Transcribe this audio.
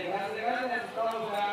gracias, gracias a todos.